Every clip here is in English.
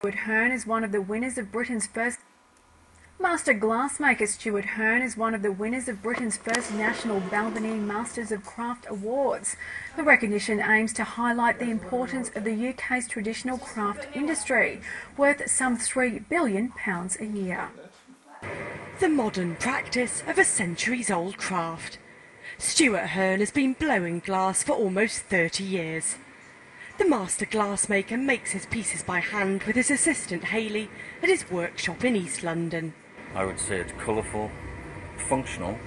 Stuart Hearn is one of the winners of Britain's first Master glassmaker Stuart Hearn is one of the winners of Britain's first national Balvenie Masters of Craft Awards. The recognition aims to highlight the importance of the UK's traditional craft industry, worth some £3 billion a year. The modern practice of a centuries old craft. Stuart Hearn has been blowing glass for almost 30 years. The master glassmaker makes his pieces by hand with his assistant Hayley at his workshop in East London. I would say it's colourful, functional,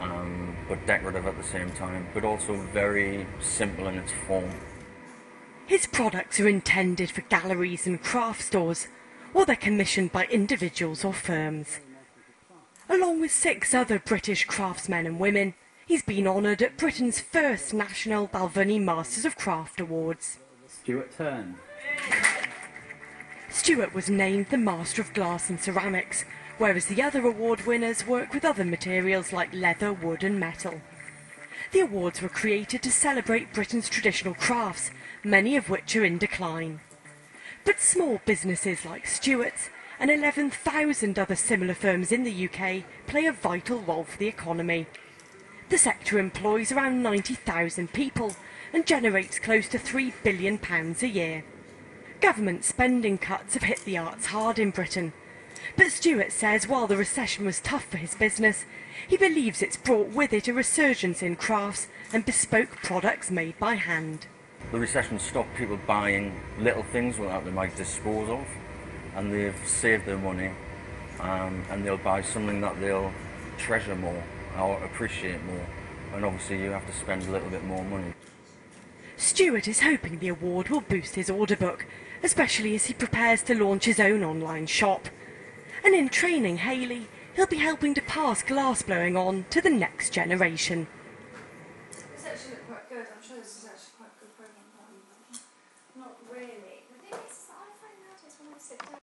um, but decorative at the same time, but also very simple in its form. His products are intended for galleries and craft stores, or they're commissioned by individuals or firms. Along with six other British craftsmen and women, he's been honoured at Britain's first National Balvenie Masters of Craft Awards. Stuart Hearn. Stuart was named the Master of Glass and Ceramics, whereas the other award winners work with other materials like leather, wood and metal. The awards were created to celebrate Britain's traditional crafts, many of which are in decline. But small businesses like Stuart's and 11,000 other similar firms in the UK play a vital role for the economy. The sector employs around 90,000 people and generates close to £3 billion a year. Government spending cuts have hit the arts hard in Britain. But Stuart says while the recession was tough for his business, he believes it's brought with it a resurgence in crafts and bespoke products made by hand. The recession stopped people buying little things that they might dispose of, and they've saved their money, um, and they'll buy something that they'll treasure more or appreciate more. And obviously, you have to spend a little bit more money. Stuart is hoping the award will boost his order book, especially as he prepares to launch his own online shop. And in training Hayley, he'll be helping to pass glassblowing on to the next generation. It's actually quite good. I'm sure this is actually quite